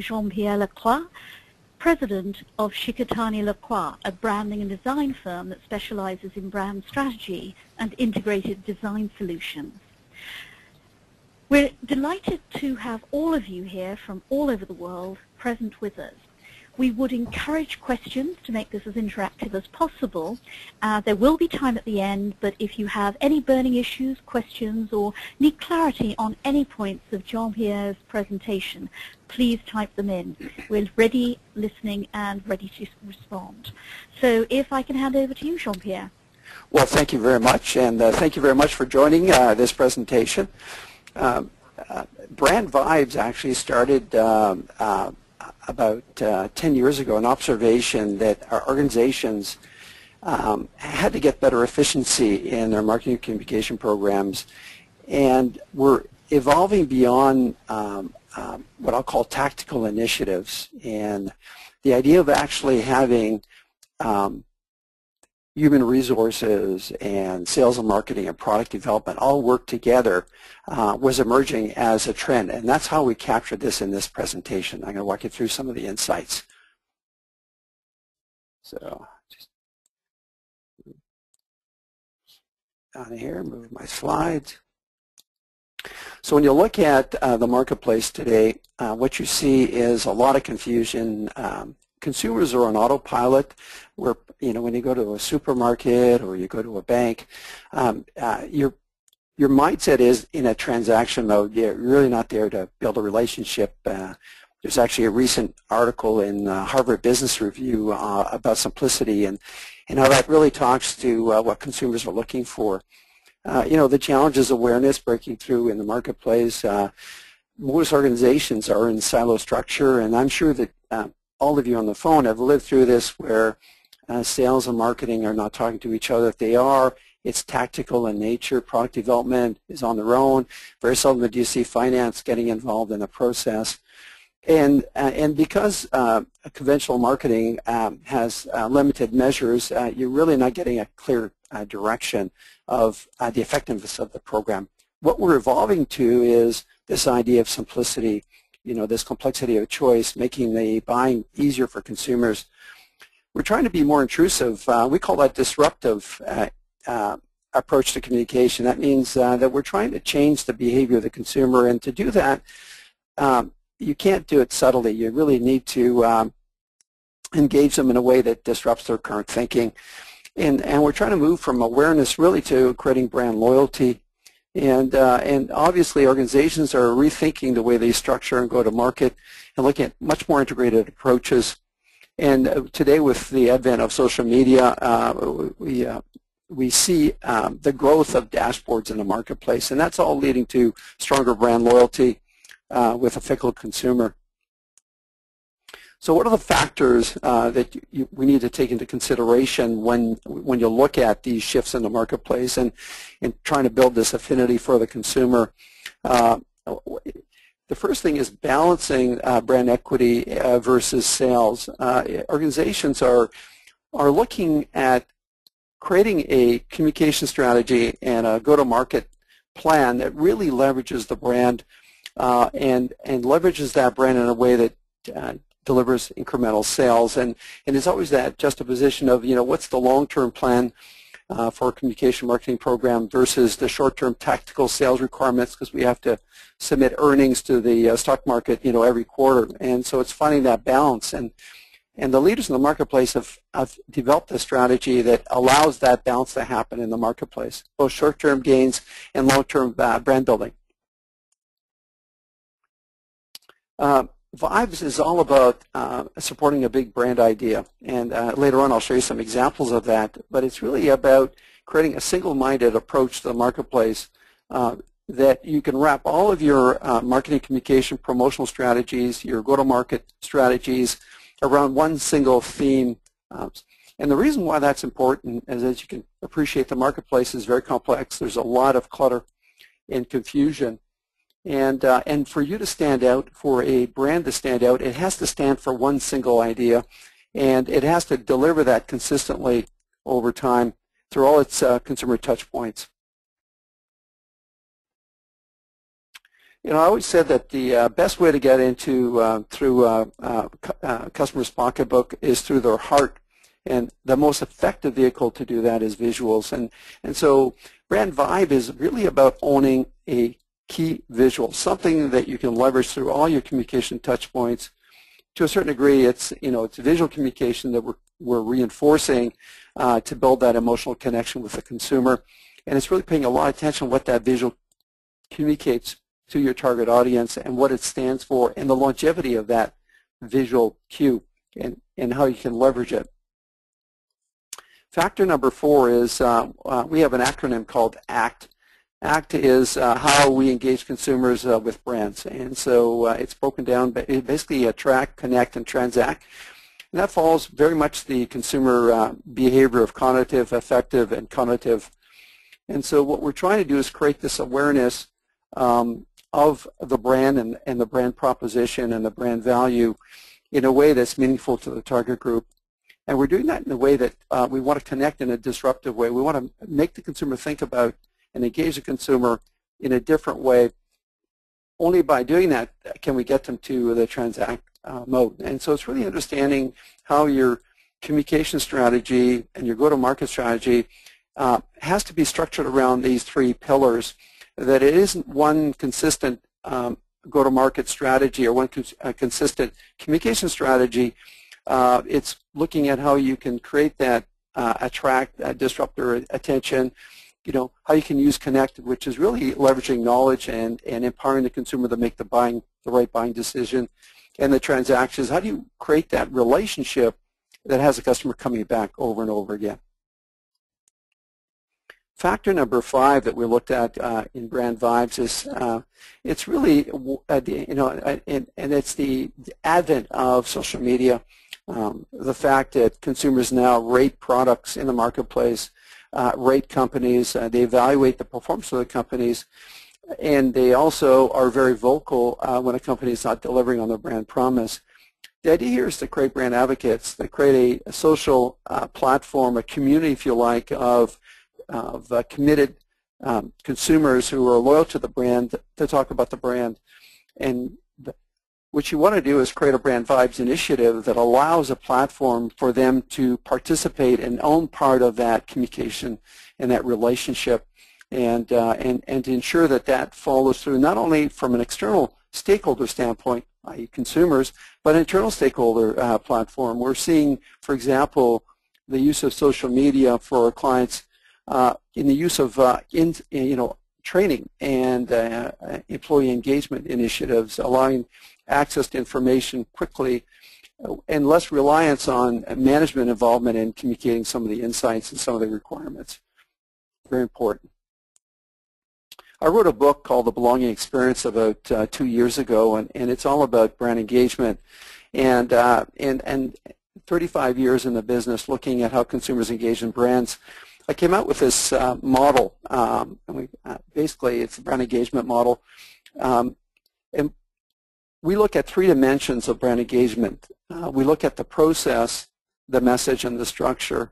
Jean-Pierre Lacroix, president of Shikatani Lacroix, a branding and design firm that specializes in brand strategy and integrated design solutions. We're delighted to have all of you here from all over the world present with us. We would encourage questions to make this as interactive as possible. Uh, there will be time at the end, but if you have any burning issues, questions, or need clarity on any points of Jean-Pierre's presentation, please type them in. We're ready, listening, and ready to respond. So if I can hand over to you, Jean-Pierre. Well, thank you very much, and uh, thank you very much for joining uh, this presentation. Um, uh, Brand Vibes actually started um, uh, about uh, 10 years ago an observation that our organizations um, had to get better efficiency in their marketing communication programs and we're evolving beyond um, um, what I'll call tactical initiatives. And the idea of actually having um, human resources and sales and marketing and product development all work together uh, was emerging as a trend. And that's how we captured this in this presentation. I'm going to walk you through some of the insights. So just down here, move my slides. So when you look at uh, the marketplace today, uh, what you see is a lot of confusion. Um, consumers are on autopilot where you know when you go to a supermarket or you go to a bank um, uh, your your mindset is in a transaction mode. You're really not there to build a relationship. Uh, there's actually a recent article in uh, Harvard Business Review uh, about simplicity and and how that really talks to uh, what consumers are looking for. Uh, you know the challenge is awareness breaking through in the marketplace. Most organizations are in silo structure and I'm sure that all of you on the phone have lived through this where uh, sales and marketing are not talking to each other. If they are, it's tactical in nature. Product development is on their own. Very seldom do you see finance getting involved in the process. And, uh, and because uh, conventional marketing um, has uh, limited measures, uh, you're really not getting a clear uh, direction of the effectiveness of the program. What we're evolving to is this idea of simplicity you know, this complexity of choice, making the buying easier for consumers. We're trying to be more intrusive. Uh, we call that disruptive uh, uh, approach to communication. That means uh, that we're trying to change the behavior of the consumer, and to do that, um, you can't do it subtly. You really need to um, engage them in a way that disrupts their current thinking. And, and we're trying to move from awareness really to creating brand loyalty and, uh, and obviously organizations are rethinking the way they structure and go to market and looking at much more integrated approaches. And uh, today with the advent of social media, uh, we, uh, we see um, the growth of dashboards in the marketplace, and that's all leading to stronger brand loyalty uh, with a fickle consumer. So what are the factors uh, that you, we need to take into consideration when when you look at these shifts in the marketplace and, and trying to build this affinity for the consumer? Uh, the first thing is balancing uh, brand equity uh, versus sales. Uh, organizations are are looking at creating a communication strategy and a go-to-market plan that really leverages the brand uh, and and leverages that brand in a way that uh, delivers incremental sales. And, and it's always that juxtaposition of, you know, what's the long-term plan uh, for a communication marketing program versus the short-term tactical sales requirements because we have to submit earnings to the uh, stock market, you know, every quarter. And so it's finding that balance. And, and the leaders in the marketplace have, have developed a strategy that allows that balance to happen in the marketplace, both short-term gains and long-term uh, brand building. Um, Vibes is all about uh, supporting a big brand idea, and uh, later on I'll show you some examples of that, but it's really about creating a single-minded approach to the marketplace uh, that you can wrap all of your uh, marketing communication promotional strategies, your go-to-market strategies around one single theme. Um, and the reason why that's important is as you can appreciate the marketplace is very complex. There's a lot of clutter and confusion. And, uh, and for you to stand out, for a brand to stand out, it has to stand for one single idea. And it has to deliver that consistently over time through all its uh, consumer touch points. you know, I always said that the uh, best way to get into uh, through uh, uh, uh, customer's pocketbook is through their heart, and the most effective vehicle to do that is visuals. And and so brand vibe is really about owning a key visual, something that you can leverage through all your communication touch points. To a certain degree, it's you know it's visual communication that we're we're reinforcing uh, to build that emotional connection with the consumer, and it's really paying a lot of attention what that visual communicates to your target audience and what it stands for and the longevity of that visual cue and, and how you can leverage it. Factor number four is uh, uh, we have an acronym called ACT. ACT is uh, how we engage consumers uh, with brands. And so uh, it's broken down, but basically attract, connect, and transact. And that follows very much the consumer uh, behavior of cognitive, affective, and conative. And so what we're trying to do is create this awareness um, of the brand and, and the brand proposition and the brand value in a way that's meaningful to the target group. And we're doing that in a way that uh, we want to connect in a disruptive way. We want to make the consumer think about and engage the consumer in a different way. Only by doing that can we get them to the transact uh, mode. And so it's really understanding how your communication strategy and your go-to-market strategy uh, has to be structured around these three pillars that it isn't one consistent um, go-to-market strategy or one cons uh, consistent communication strategy. Uh, it's looking at how you can create that uh, attract, uh, disruptor attention, you know, how you can use Connect, which is really leveraging knowledge and, and empowering the consumer to make the buying, the right buying decision. And the transactions, how do you create that relationship that has a customer coming back over and over again? Factor number five that we looked at uh, in brand vibes is uh, it's really uh, you know and, and it's the advent of social media, um, the fact that consumers now rate products in the marketplace, uh, rate companies, uh, they evaluate the performance of the companies, and they also are very vocal uh, when a company is not delivering on their brand promise. The idea here is to create brand advocates, to create a, a social platform, a community, if you like, of of uh, committed um, consumers who are loyal to the brand to talk about the brand. And what you want to do is create a brand vibes initiative that allows a platform for them to participate and own part of that communication and that relationship and, uh, and, and to ensure that that follows through not only from an external stakeholder standpoint, i.e. consumers, but an internal stakeholder uh, platform. We're seeing, for example, the use of social media for our clients uh, in the use of uh, in, you know training and uh, employee engagement initiatives, allowing access to information quickly and less reliance on management involvement in communicating some of the insights and some of the requirements. Very important. I wrote a book called The Belonging Experience about uh, two years ago, and, and it's all about brand engagement. And, uh, and, and 35 years in the business looking at how consumers engage in brands. I came out with this uh, model. Um, we, uh, basically, it's a brand engagement model. Um, and we look at three dimensions of brand engagement. Uh, we look at the process, the message, and the structure.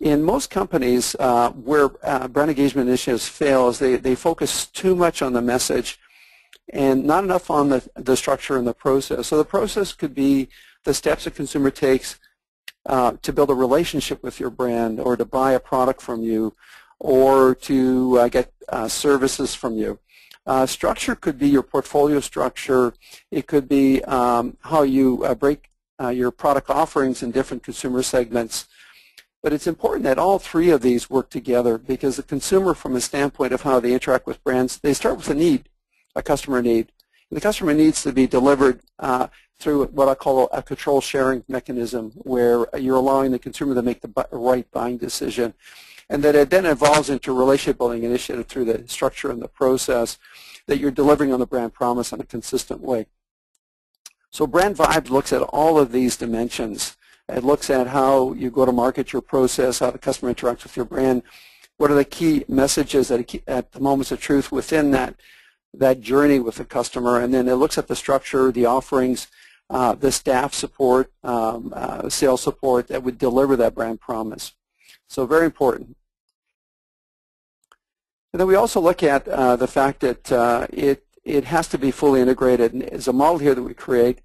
In most companies uh, where uh, brand engagement initiatives fail is they, they focus too much on the message and not enough on the, the structure and the process. So the process could be the steps a consumer takes uh, to build a relationship with your brand or to buy a product from you or to uh, get uh, services from you. Uh, structure could be your portfolio structure. It could be um, how you uh, break your product offerings in different consumer segments. But it's important that all three of these work together because the consumer, from a standpoint of how they interact with brands, they start with a need, a customer need. And the customer needs to be delivered uh, through what I call a control sharing mechanism where you're allowing the consumer to make the right buying decision. And that it then evolves into a relationship building initiative through the structure and the process that you're delivering on the brand promise in a consistent way. So Brand Vibe looks at all of these dimensions. It looks at how you go to market your process, how the customer interacts with your brand, what are the key messages at, the moments of truth within that, that journey with the customer, and then it looks at the structure, the offerings, uh, the staff support, um, uh, sales support that would deliver that brand promise. So very important. And then we also look at uh, the fact that uh, it it has to be fully integrated. And there's a model here that we create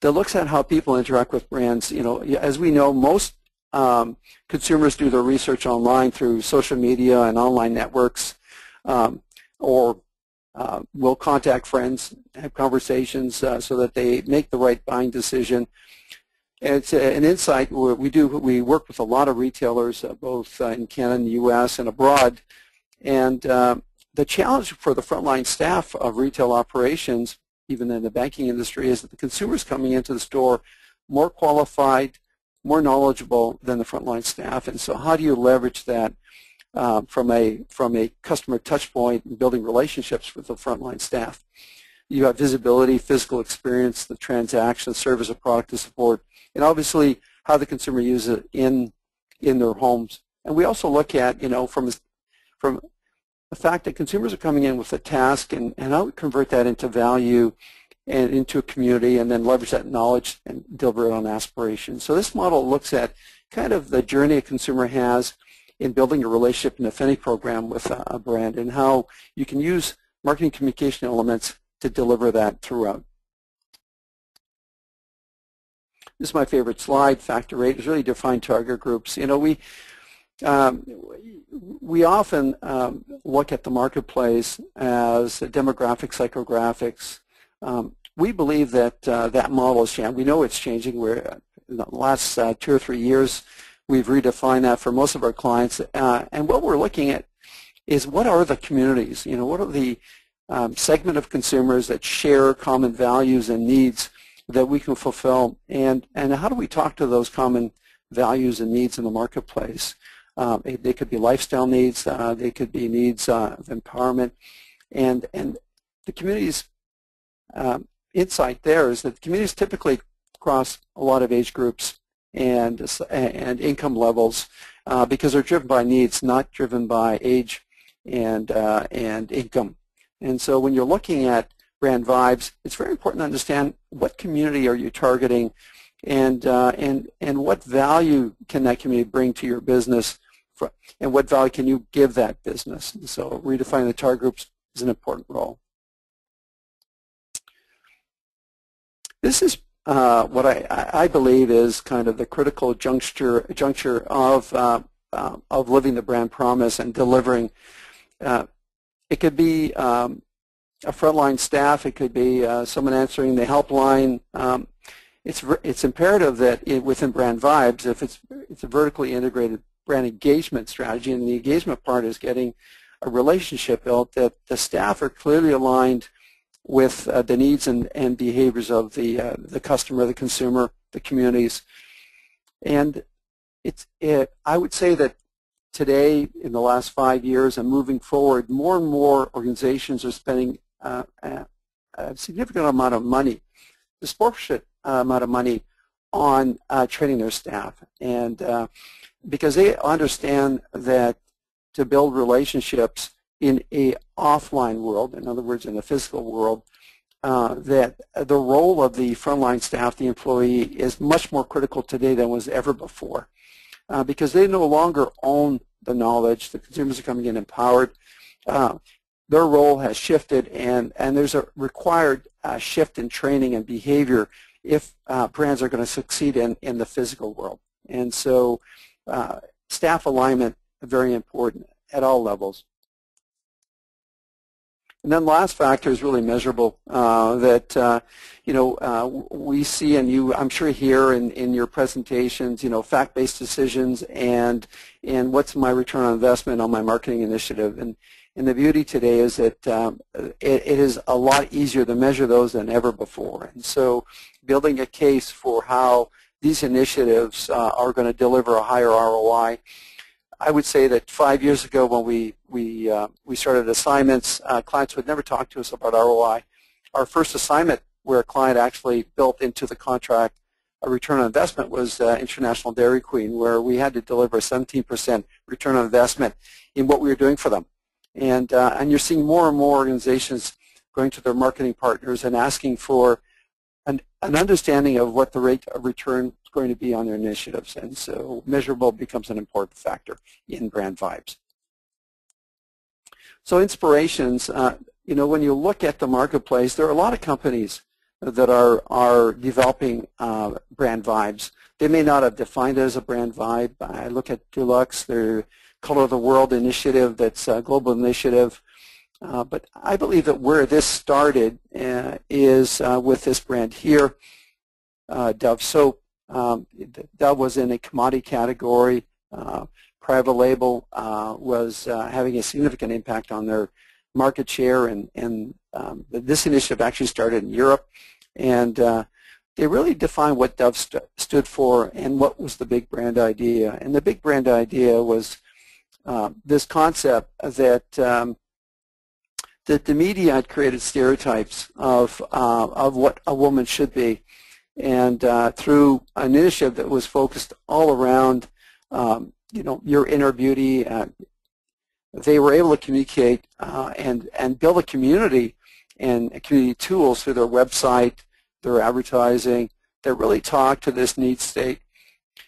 that looks at how people interact with brands. You know, as we know, most um, consumers do their research online through social media and online networks, um, or uh, will contact friends, have conversations uh, so that they make the right buying decision. It's an insight we do. We work with a lot of retailers, uh, both uh, in Canada, and the U.S., and abroad. And uh, the challenge for the frontline staff of retail operations, even in the banking industry, is that the consumers coming into the store more qualified, more knowledgeable than the frontline staff. And so how do you leverage that uh, from a from a customer touch point and building relationships with the frontline staff? You have visibility, physical experience, the transaction, service of product to support, and obviously how the consumer uses it in in their homes. And we also look at, you know, from from the fact that consumers are coming in with a task and, and how we convert that into value and into a community and then leverage that knowledge and deliver it on aspirations. So this model looks at kind of the journey a consumer has in building a relationship in a affinity program with a brand and how you can use marketing communication elements to deliver that throughout. This is my favorite slide, factor eight, is really define target groups. You know, we um, we often um, look at the marketplace as demographic psychographics. Um, we believe that uh, that model is changing. We know it's changing. We're, in the last uh, two or three years, we've redefined that for most of our clients. Uh, and what we're looking at is what are the communities? You know, what are the um, segment of consumers that share common values and needs that we can fulfill? And, and how do we talk to those common values and needs in the marketplace? Um, they could be lifestyle needs. Uh, they could be needs uh, of empowerment. And, and the community's um, insight there is that the communities typically cross a lot of age groups and, and income levels uh, because they're driven by needs, not driven by age and, uh, and income. And so when you're looking at brand vibes, it's very important to understand what community are you targeting and, uh, and, and what value can that community bring to your business for, and what value can you give that business. So redefining the target groups is an important role. This is uh, what I, I believe is kind of the critical juncture, juncture of, uh, uh, of living the brand promise and delivering. Uh, it could be um, a frontline staff. It could be uh, someone answering the helpline. Um, it's it's imperative that it, within Brand Vibes, if it's it's a vertically integrated brand engagement strategy, and the engagement part is getting a relationship built that the staff are clearly aligned with uh, the needs and, and behaviors of the uh, the customer, the consumer, the communities, and it's it. I would say that today, in the last five years and moving forward, more and more organizations are spending uh, a, significant amount of money disproportionate uh, amount of money on uh, training their staff. And because they understand that to build relationships in a offline world, in other words, in the physical world, uh, that the role of the frontline staff, the employee, is much more critical today than was ever before. Uh, because they no longer own the knowledge. The consumers are coming in empowered. Uh, their role has shifted, and, and there's a required uh, shift in training and behavior if uh, brands are going to succeed in, in the physical world. And so uh, staff alignment very important at all levels. And then last factor is really measurable uh, that, uh, you know, uh, we see and you, I'm sure here in, in your presentations, you know, fact-based decisions and, and what's my return on investment on my marketing initiative. And, and the beauty today is that um, it, it is a lot easier to measure those than ever before. And so building a case for how these initiatives uh, are going to deliver a higher ROI. I would say that five years ago when we, we, uh, we started assignments, uh, clients would never talk to us about ROI. Our first assignment where a client actually built into the contract a return on investment was uh, International Dairy Queen, where we had to deliver a 17% return on investment in what we were doing for them. And, uh, and you're seeing more and more organizations going to their marketing partners and asking for an, an understanding of what the rate of return is going to be on their initiatives. And so measurable becomes an important factor in brand vibes. So inspirations, uh, you know, when you look at the marketplace, there are a lot of companies that are, are developing uh, brand vibes. They may not have defined it as a brand vibe. I look at Dulux, their Color of the World initiative, that's a global initiative. Uh, but I believe that where this started uh, is uh, with this brand here, uh, Dove Soap. Um, Dove was in a commodity category. Uh, private label uh, was having a significant impact on their market share, and, and um, this initiative actually started in Europe. And they really defined what Dove st stood for and what was the big brand idea. And the big brand idea was this concept that um, that the media had created stereotypes of, uh, of what a woman should be. And uh, through an initiative that was focused all around, um, you know, your inner beauty, uh, they were able to communicate uh, and, and build a community and community tools through their website, their advertising, that really talked to this need state.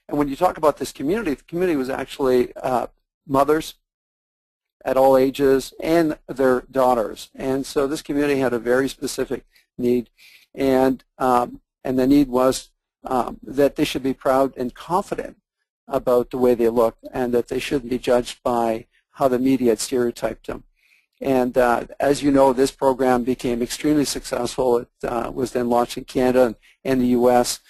And when you talk about this community, the community was actually uh, mothers, at all ages and their daughters. And so this community had a very specific need. And, um, and the need was um, that they should be proud and confident about the way they look and that they shouldn't be judged by how the media had stereotyped them. And uh, as you know, this program became extremely successful. It uh, was then launched in Canada and the U.S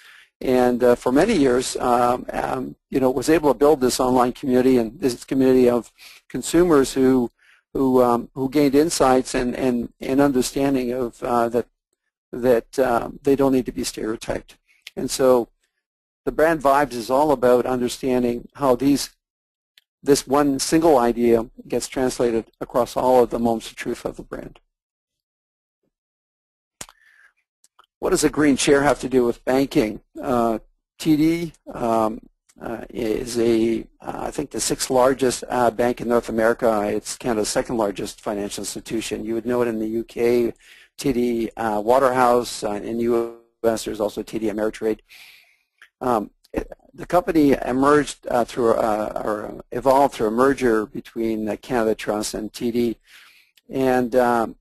and uh, for many years, um, um, you know, was able to build this online community and this community of consumers who who um, who gained insights and and, and understanding of uh, that that um, they don't need to be stereotyped. And so, the brand vibes is all about understanding how these this one single idea gets translated across all of the moments of truth of the brand. What does a green chair have to do with banking? Uh, TD um, uh, is a, uh, I think, the sixth largest uh, bank in North America. It's Canada's second largest financial institution. You would know it in the UK, TD uh, Waterhouse. Uh, in the U.S., there's also TD Ameritrade. Um, it, the company emerged through, or evolved through a merger between Canada Trust and TD. And um,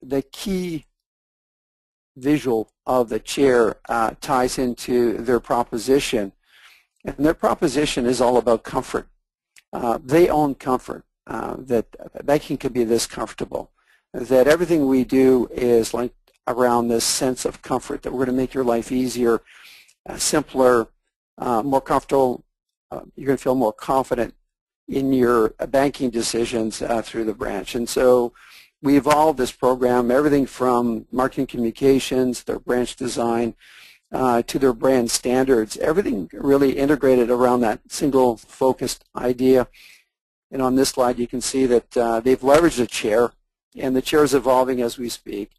the key visual of the chair uh, ties into their proposition. And their proposition is all about comfort. Uh, they own comfort, uh, that banking can be this comfortable, that everything we do is like around this sense of comfort, that we're going to make your life easier, uh, simpler, uh, more comfortable. Uh, you're going to feel more confident in your banking decisions through the branch. And so we evolved this program, everything from marketing communications, their branch design, uh, to their brand standards, everything really integrated around that single focused idea. And on this slide you can see that uh, they've leveraged a chair and the chair is evolving as we speak.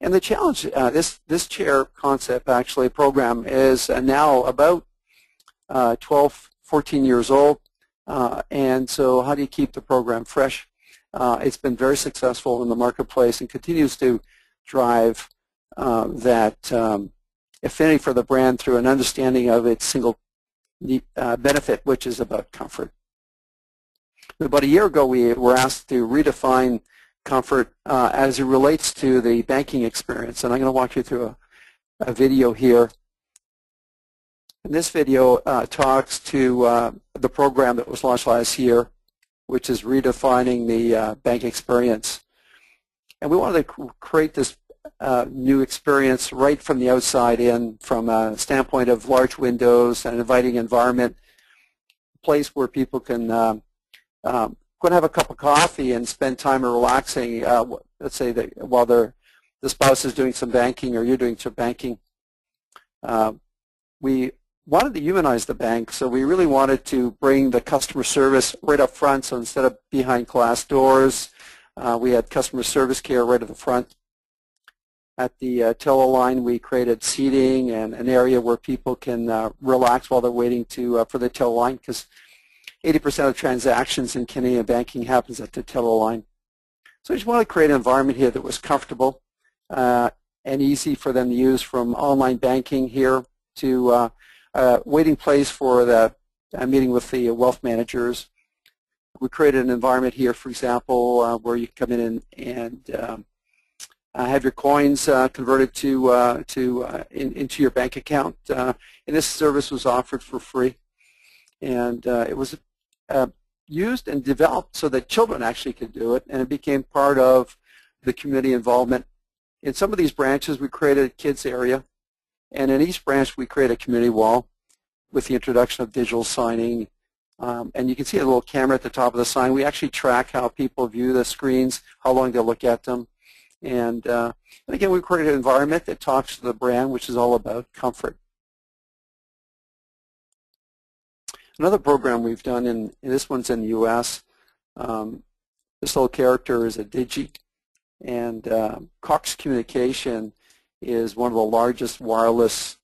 And the challenge, uh, this, this chair concept actually program is uh, now about uh, 12, 14 years old. Uh, and so how do you keep the program fresh? Uh, it's been very successful in the marketplace and continues to drive uh, that um, affinity for the brand through an understanding of its single uh, benefit, which is about comfort. About a year ago, we were asked to redefine comfort uh, as it relates to the banking experience, and I'm going to walk you through a, a video here. And this video uh, talks to uh, the program that was launched last year which is redefining the uh, bank experience. And we wanted to create this uh, new experience right from the outside in from a standpoint of large windows and inviting environment, a place where people can um, um, go and have a cup of coffee and spend time relaxing, uh, let's say that while the spouse is doing some banking or you're doing some banking. Uh, we wanted to humanize the bank, so we really wanted to bring the customer service right up front. So instead of behind glass doors, uh, we had customer service care right at the front. At the uh, teller line, we created seating and an area where people can uh, relax while they're waiting to uh, for the teller line because 80% of transactions in Canadian banking happens at the teller line. So we just wanted to create an environment here that was comfortable uh, and easy for them to use from online banking here to uh, waiting place for the meeting with the wealth managers. we created an environment here, for example, uh, where you come in and, and um, uh, have your coins uh, converted to uh, to uh, in, into your bank account. And this service was offered for free, and it was used and developed so that children actually could do it, and it became part of the community involvement. In some of these branches, we created a kids area, and in each branch, we create a community wall with the introduction of digital signing. Um, and you can see a little camera at the top of the sign. We actually track how people view the screens, how long they look at them. And, uh, and again, we create an environment that talks to the brand, which is all about comfort. Another program we've done, in, this one's in the U.S., um, this little character is a Digi, and uh, Cox Communication is one of the largest wireless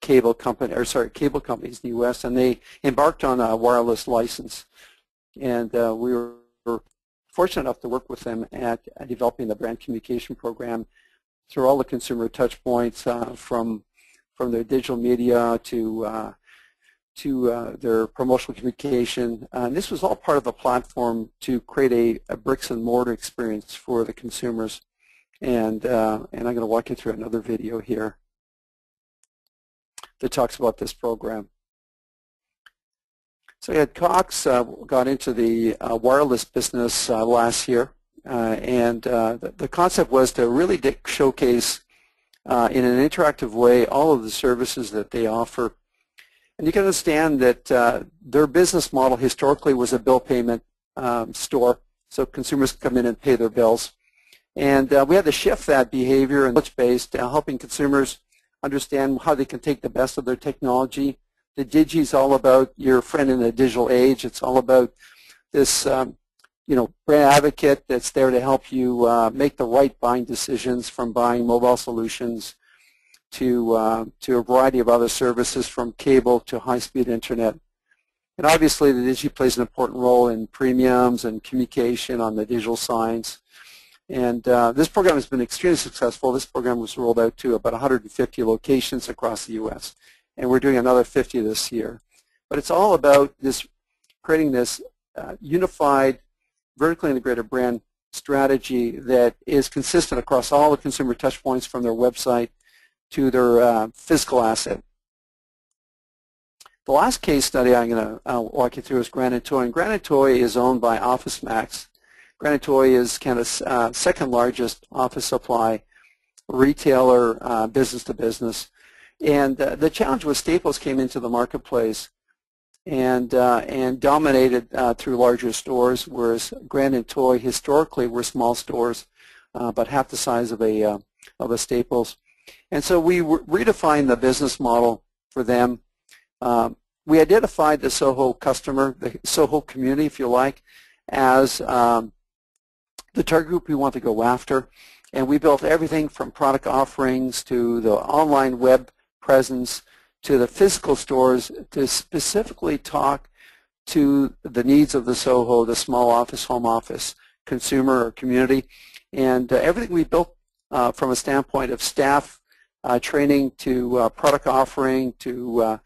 cable company, or sorry, cable companies in the U.S., and they embarked on a wireless license. And uh, we were fortunate enough to work with them at, developing the brand communication program through all the consumer touch points uh, from from their digital media to uh, to uh, their promotional communication. and this was all part of the platform to create a, a bricks and mortar experience for the consumers. And, uh, and I'm going to walk you through another video here that talks about this program. So Ed Cox uh, got into the uh, wireless business uh, last year, uh, and uh, the, the, concept was to really showcase uh, in an interactive way all of the services that they offer. And you can understand that their business model historically was a bill payment um, store, so consumers come in and pay their bills. And we had to shift that behavior and based, helping consumers understand how they can take the best of their technology. The Digi is all about your friend in the digital age. It's all about this, um, you know, brand advocate that's there to help you uh, make the right buying decisions from buying mobile solutions to, uh, to a variety of other services from cable to high-speed internet. And obviously the Digi plays an important role in premiums and communication on the digital signs. And uh, this program has been extremely successful. This program was rolled out to about 150 locations across the U.S. And we're doing another 50 this year. But it's all about this creating this uh, unified, vertically integrated brand strategy that is consistent across all the consumer touchpoints from their website to their uh, physical asset. The last case study I'm going to walk you through is Grand Toy. And Grand Toy is owned by OfficeMax. Grand Toy is kind of uh, second largest office supply retailer, uh, business to business. And uh, the challenge was Staples came into the marketplace and uh, and dominated uh, through larger stores, whereas Grand and Toy historically were small stores, about half the size of a of a Staples. And so we redefined the business model for them. Um, we identified the Soho customer, the Soho community, if you like, as um, the target group we want to go after. And we built everything from product offerings to the online web presence to the physical stores to specifically talk to the needs of the Soho, the small office, home office, consumer or community. And uh, everything we built uh, from a standpoint of staff uh, training to uh, product offering to, uh,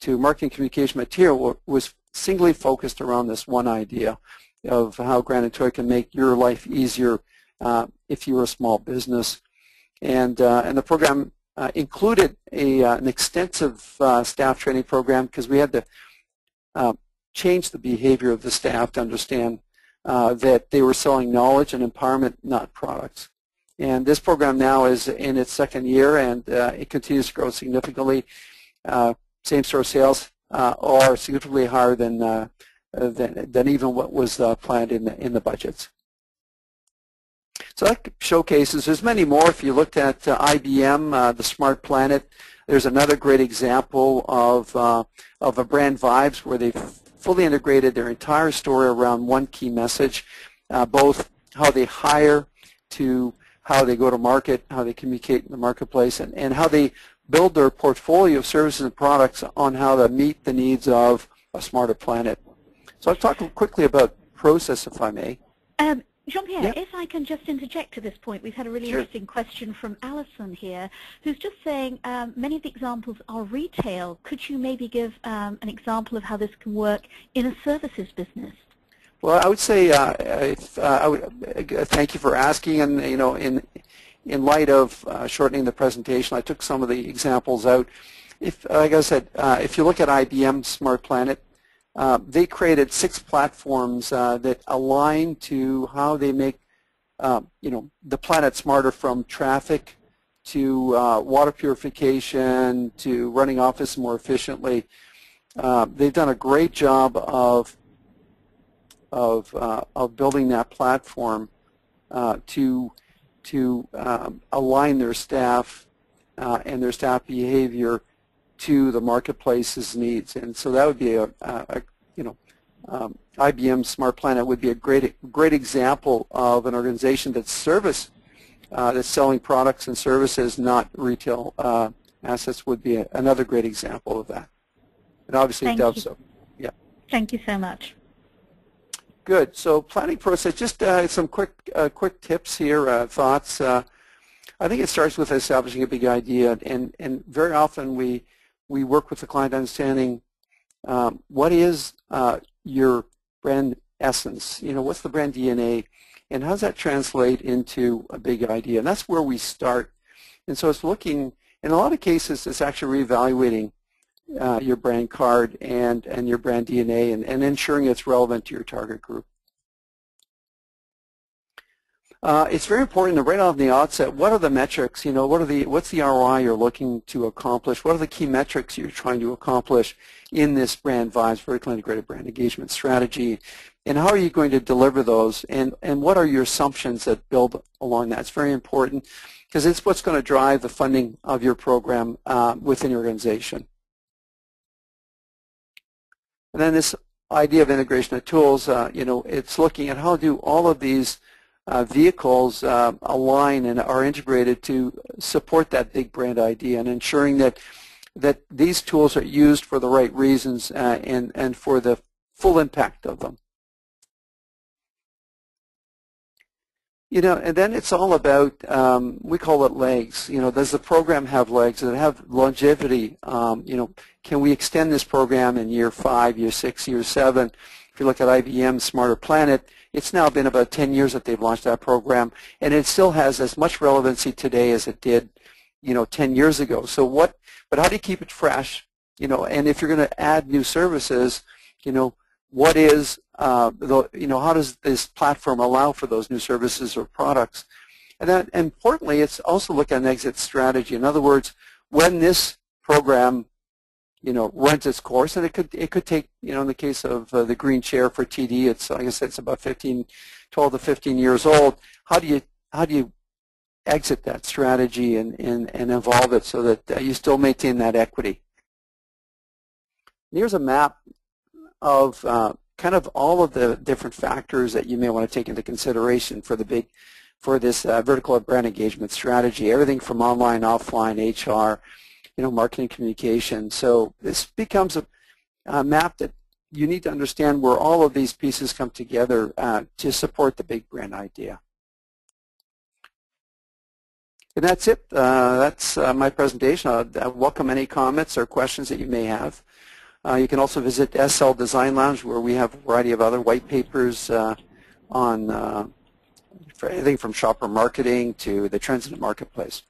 to marketing communication material was singly focused around this one idea of how Grand Toy can make your life easier uh, if you're a small business. And, uh, and the program uh, included a, uh, an extensive uh, staff training program because we had to uh, change the behavior of the staff to understand that they were selling knowledge and empowerment, not products. And this program now is in its second year, and it continues to grow significantly. Same-store sales are significantly higher than than, than even what was uh, planned in the, in the budgets. So that showcases, there's many more. If you looked at uh, IBM, the Smart Planet, there's another great example of, of a brand Vibes where they've fully integrated their entire story around one key message, both how they hire to how they go to market, how they communicate in the marketplace, and, and how they build their portfolio of services and products on how to meet the needs of a smarter planet. So I'll talk quickly about process, if I may. Um, Jean-Pierre, yeah. if I can just interject to this point, we've had a really sure. interesting question from Alison here, who's just saying um, many of the examples are retail. Could you maybe give um, an example of how this can work in a services business? Well, I would say uh, if, uh, I would, uh, thank you for asking, and you know, in in light of uh, shortening the presentation, I took some of the examples out. If, like I said, uh, if you look at IBM Smart Planet, uh, they created six platforms that align to how they make, you know, the planet smarter from traffic to water purification to running office more efficiently. they've done a great job of of, uh, of building that platform uh, to, to um, align their staff uh, and their staff behavior to the marketplace's needs. And so that would be a, a you know, um, IBM Smart Planet would be a great, great example of an organization that's service, uh, that's selling products and services, not retail uh, assets would be a, another great example of that. And obviously Thank does you. so. Yeah. Thank you so much. Good. So planning process, just uh, some quick uh, quick tips here, uh, thoughts. Uh, I think it starts with establishing a big idea, and and very often we we work with the client understanding um, what is uh, your brand essence. You know, what's the brand DNA, and how does that translate into a big idea? And that's where we start. And so it's looking. In a lot of cases, it's actually reevaluating uh, your brand card and, and your brand DNA and, and ensuring it's relevant to your target group. Uh, it's very important to right off the outset, what are the metrics, you know, what are the, what's the ROI you're looking to accomplish? What are the key metrics you're trying to accomplish in this brand vibes, vertically integrated brand engagement strategy? And how are you going to deliver those? And, and what are your assumptions that build along that? It's very important because it's what's going to drive the funding of your program uh, within your organization. And then this idea of integration of tools, uh, you know, it's looking at how do all of these uh, vehicles uh, align and are integrated to support that big brand idea and ensuring that that these tools are used for the right reasons uh, and, and for the full impact of them. You know, and then it's all about, um, we call it legs. You know, does the program have legs? Does it have longevity? Um, you know, can we extend this program in year five, year six, year seven? If you look at IBM Smarter Planet, it's now been about 10 years that they've launched that program, and it still has as much relevancy today as it did, you know, 10 years ago. So what, but how do you keep it fresh? You know, and if you're going to add new services, you know, what is uh, the, you know, how does this platform allow for those new services or products? And then importantly, it's also look at an exit strategy. In other words, when this program, you know, runs its course, and it could it could take, you know, in the case of uh, the green chair for TD, it's like I said, it's about 15, 12 to 15 years old. How do you how do you exit that strategy and and, and evolve it so that uh, you still maintain that equity? And here's a map of uh, kind of all of the different factors that you may want to take into consideration for the big for this uh, vertical brand engagement strategy. Everything from online, offline, HR, you know, marketing communication. So this becomes a, a map that you need to understand where all of these pieces come together uh, to support the big brand idea. And that's it. Uh, that's uh, my presentation. I welcome any comments or questions that you may have. Uh, you can also visit SL Design Lounge where we have a variety of other white papers uh, on uh, anything from shopper marketing to the the marketplace.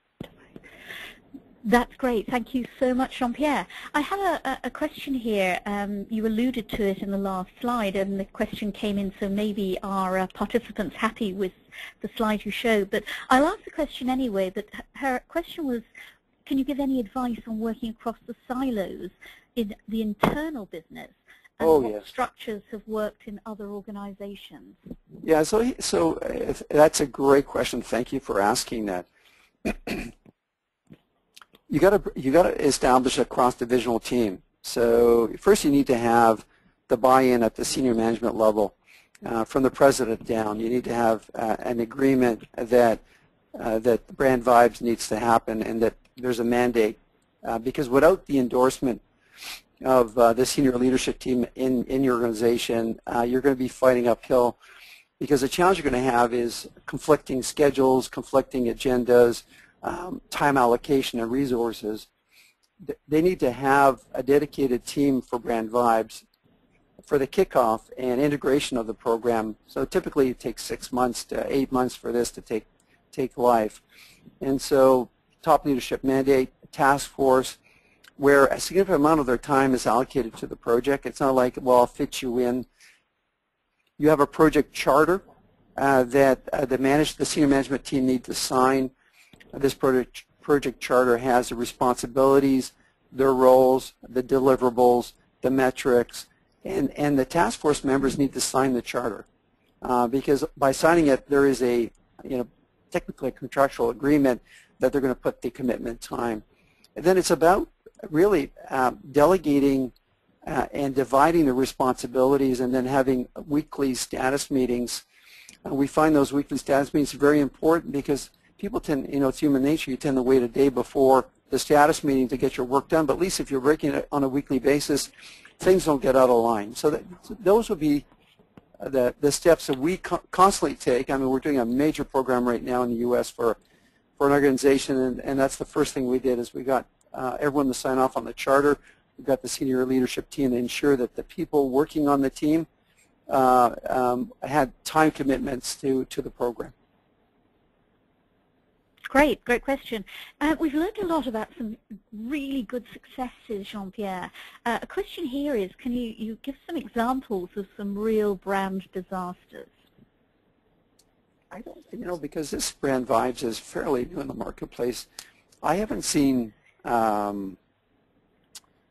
That's great. Thank you so much, Jean-Pierre. I have a, a, question here. Um, you alluded to it in the last slide, and the question came in, so maybe our uh, participants happy with the slide you showed. But I'll ask the question anyway. But her question was, can you give any advice on working across the silos in the internal business and oh, what yes. structures have worked in other organizations? Yeah, so so uh, that's a great question. Thank you for asking that. you got to you got to establish a cross-divisional team. So first, you need to have the buy-in at the senior management level, uh, from the president down. You need to have uh, an agreement that uh, that brand vibes needs to happen and that there's a mandate, uh, because without the endorsement of uh, the senior leadership team in, in your organization, uh, you're going to be fighting uphill because the challenge you're going to have is conflicting schedules, conflicting agendas, um, time allocation and resources. They need to have a dedicated team for brand vibes for the kickoff and integration of the program. So typically it takes six months to eight months for this to take take life. And so top leadership mandate, task force, where a significant amount of their time is allocated to the project. It's not like, well, I'll fit you in. You have a project charter uh, that uh, the, manage, the senior management team needs to sign. This project, project charter has the responsibilities, their roles, the deliverables, the metrics, and, and the task force members need to sign the charter. Uh, because by signing it, there is a, you know, technically a contractual agreement that they're going to put the commitment time. And then it's about really uh, delegating uh, and dividing the responsibilities and then having weekly status meetings. Uh, we find those weekly status meetings very important because people tend, you know, it's human nature, you tend to wait a day before the status meeting to get your work done, but at least if you're breaking it on a weekly basis, things don't get out of line. So, that, those would be the, the steps that we co constantly take. I mean, we're doing a major program right now in the U.S. for, for an organization, and, and that's the first thing we did is we got uh, everyone to sign off on the charter. We got the senior leadership team to ensure that the people working on the team uh, um, had time commitments to, to the program. Great, great question. Uh, we've learned a lot about some really good successes, Jean-Pierre. Uh, a question here is, can you, you give some examples of some real brand disasters? I don't, you know, because this brand Vibes is fairly new in the marketplace, I haven't seen um,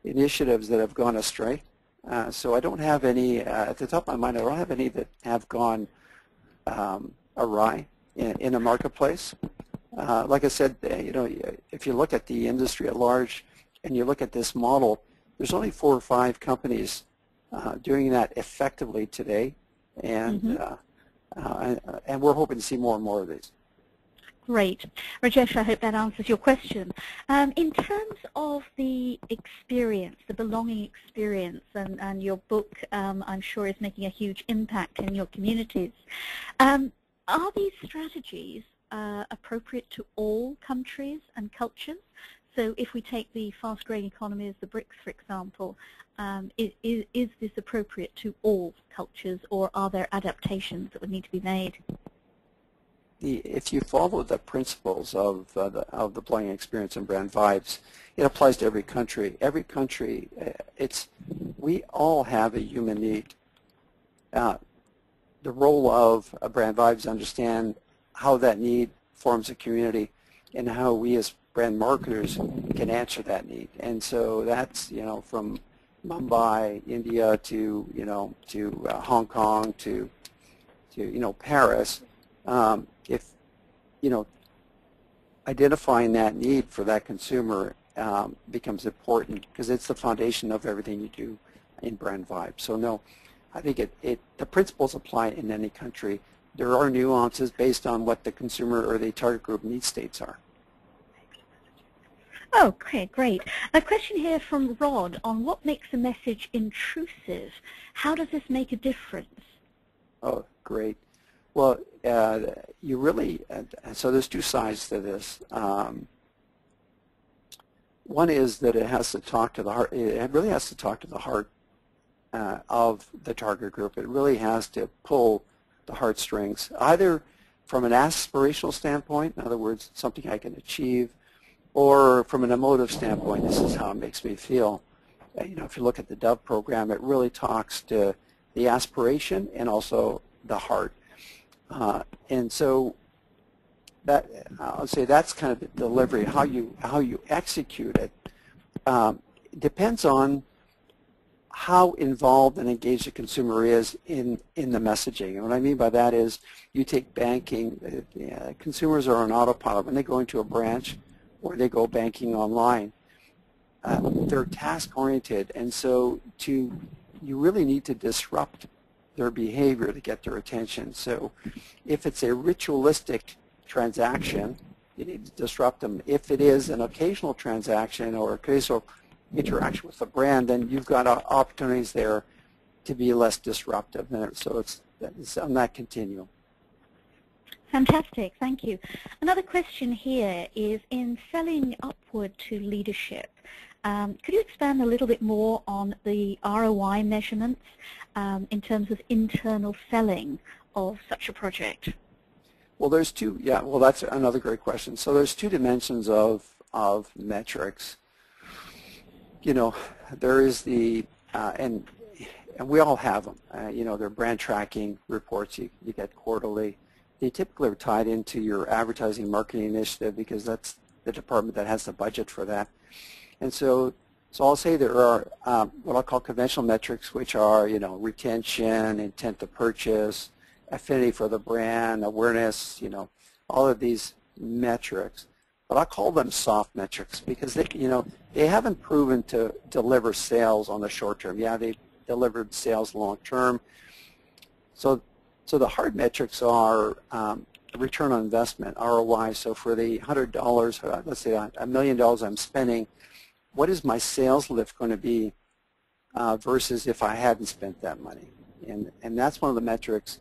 initiatives that have gone astray. Uh, so I don't have any, uh, at the top of my mind, I don't have any that have gone um, awry in, in marketplace. Uh, like I said, uh, you know, if you look at the industry at large and you look at this model, there's only four or five companies uh, doing that effectively today, and mm -hmm. and we're hoping to see more and more of these. Great. Rajesh, I hope that answers your question. Um, in terms of the experience, the belonging experience, and, and your book, um, I'm sure, is making a huge impact in your communities, um, are these strategies uh, appropriate to all countries and cultures. So if we take the fast-growing economies, the BRICS, for example, um, is, is, this appropriate to all cultures, or are there adaptations that would need to be made? The, if you follow the principles of, uh, the, of the belonging experience and brand vibes, it applies to every country. Every country, uh, it's we all have a human need. Uh, the role of a brand vibes understand how that need forms a community and how we as brand marketers can answer that need. And so that's, you know, from Mumbai, India to, you know, to uh, Hong Kong to, to, you know, Paris. Um, if, you know, identifying that need for that consumer um, becomes important because it's the foundation of everything you do in brand vibe. So no, I think it, it the principles apply in any country there are nuances based on what the consumer or the target group need states are. Oh, okay, great. A question here from Rod on what makes a message intrusive. How does this make a difference? Oh, great. Well, uh, you really, uh, so there's two sides to this. Um, one is that it has to talk to the heart, it really has to talk to the heart uh, of the target group. It really has to pull the heartstrings, either from an aspirational standpoint, in other words, something I can achieve, or from an emotive standpoint, this is how it makes me feel. Uh, you know, if you look at the Dove program, it really talks to the aspiration and also the heart. Uh, and so that I'll say that's kind of the delivery, how you how you execute it um, depends on how involved and engaged the consumer is in, in the messaging. And what I mean by that is you take banking, uh, consumers are on autopilot. When they go into a branch or they go banking online, uh, they're task-oriented. And so to you really need to disrupt their behavior to get their attention. So if it's a ritualistic transaction, you need to disrupt them. If it is an occasional transaction or occasional interaction with the brand, then you've got opportunities there to be less disruptive. So it's, it's on that continuum. Fantastic, thank you. Another question here is in selling upward to leadership, Um, could you expand a little bit more on the ROI measurements um, in terms of internal selling of such a project? Well, there's two, yeah, well, that's another great question. So there's two dimensions of, of metrics. You know, there is the, uh, and, and we all have them. Uh, you know, they're brand tracking reports you, you get quarterly. They typically are tied into your advertising marketing initiative because that's the department that has the budget for that. And so, so I'll say there are um, what I'll call conventional metrics, which are, you know, retention, intent to purchase, affinity for the brand, awareness, you know, all of these metrics. But I call them soft metrics because they, you know, they haven't proven to deliver sales on the short term. Yeah, they've delivered sales long term. So, so the hard metrics are um, return on investment, ROI. So for the $100, uh, let's say a million dollars I'm spending, what is my sales lift going to be uh, versus if I hadn't spent that money? And, and that's one of the metrics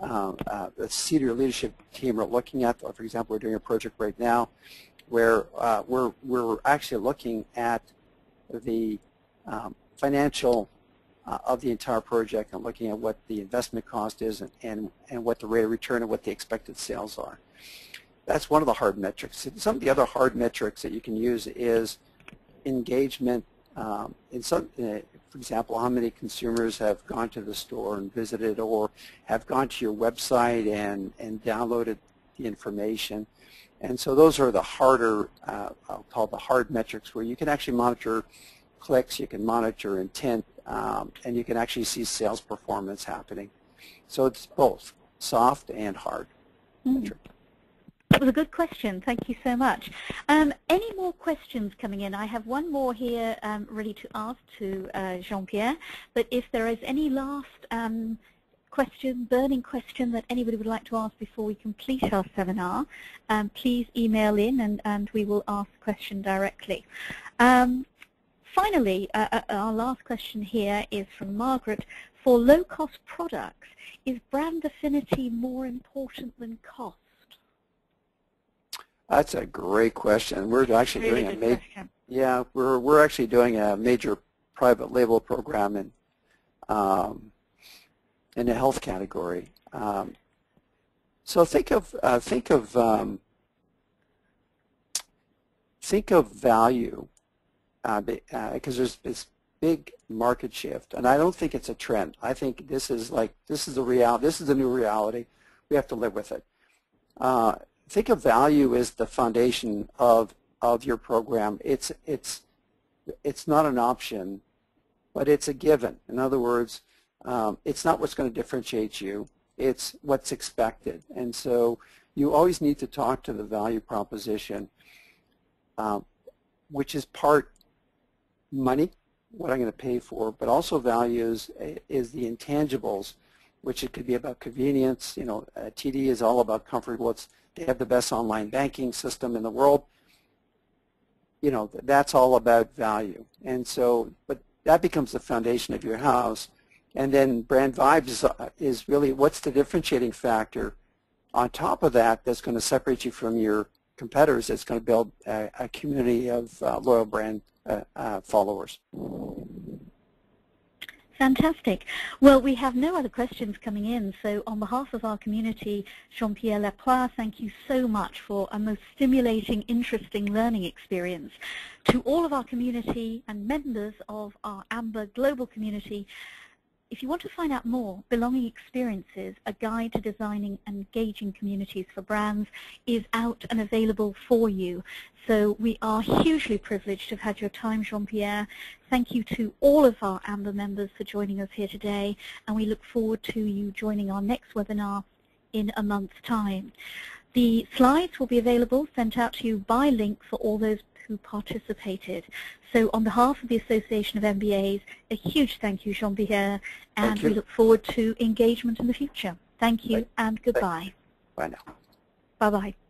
uh, uh, the senior leadership team are looking at. For example, we're doing a project right now where uh, we're, we're actually looking at the um, financial uh, of the entire project and looking at what the investment cost is and, and, and what the rate of return and what the expected sales are. That's one of the hard metrics. Some of the other hard metrics that you can use is engagement. Um, in some, uh, for example, how many consumers have gone to the store and visited or have gone to your website and, and downloaded the information. And so those are the harder, uh, I'll call the hard metrics where you can actually monitor clicks, you can monitor intent, um, and you can actually see sales performance happening. So it's both soft and hard. Mm. That was a good question. Thank you so much. Um, any more questions coming in? I have one more here um, ready to ask to uh, Jean-Pierre, but if there is any last um, question, burning question that anybody would like to ask before we complete our seminar, um, please email in and, and we will ask the question directly. Um, finally, uh, uh, our last question here is from Margaret. For low-cost products, is brand affinity more important than cost? That's a great question. We're actually really doing a major yeah, we're we're actually doing a major private label program in um, in the health category. Um, so think of uh, think of um, think of value because uh, uh, there's this big market shift, and I don't think it's a trend. I think this is like this is the reality. This is the new reality. We have to live with it. Uh, think of value as the foundation of of your program. It's it's it's not an option, but it's a given. In other words, um, it's not what's going to differentiate you. It's what's expected. And so you always need to talk to the value proposition, um, which is part money, what I'm going to pay for, but also values is the intangibles, which it could be about convenience. You know, uh, TD is all about comfort. What's they have the best online banking system in the world. You know, that's all about value. And so, but that becomes the foundation of your house. And then brand vibes is, uh, really what's the differentiating factor on top of that that's going to separate you from your competitors that's going to build a, a community of uh, loyal brand uh, uh, followers. Fantastic. Well, we have no other questions coming in, so on behalf of our community, Jean-Pierre Lacroix, thank you so much for a most stimulating, interesting learning experience. To all of our community and members of our AMBA global community, if you want to find out more, Belonging Experiences, a guide to designing engaging communities for brands, is out and available for you. So we are hugely privileged to have had your time, Jean-Pierre. Thank you to all of our AMBA members for joining us here today, and we look forward to you joining our next webinar in a month's time. The slides will be available, sent out to you by link for all those who participated. So on behalf of the Association of MBAs, a huge thank you, Jean-Pierre, and we look forward to engagement in the future. Thank you and goodbye. Bye now. Bye-bye.